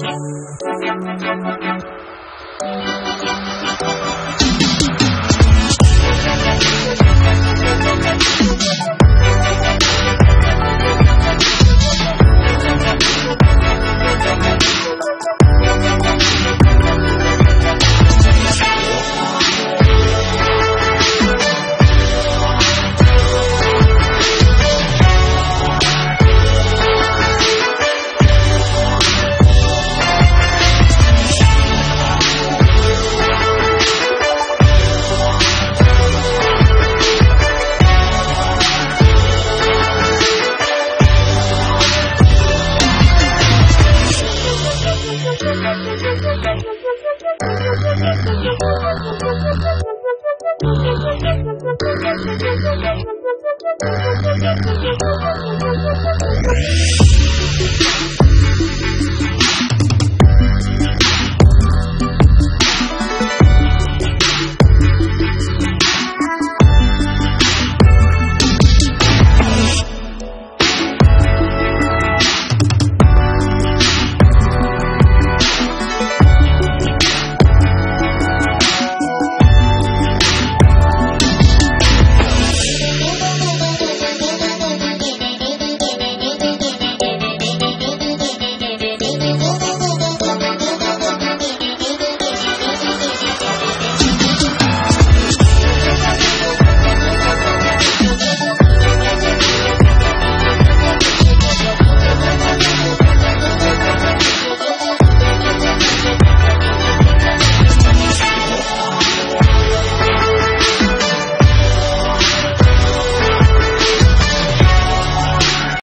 Thank you. Música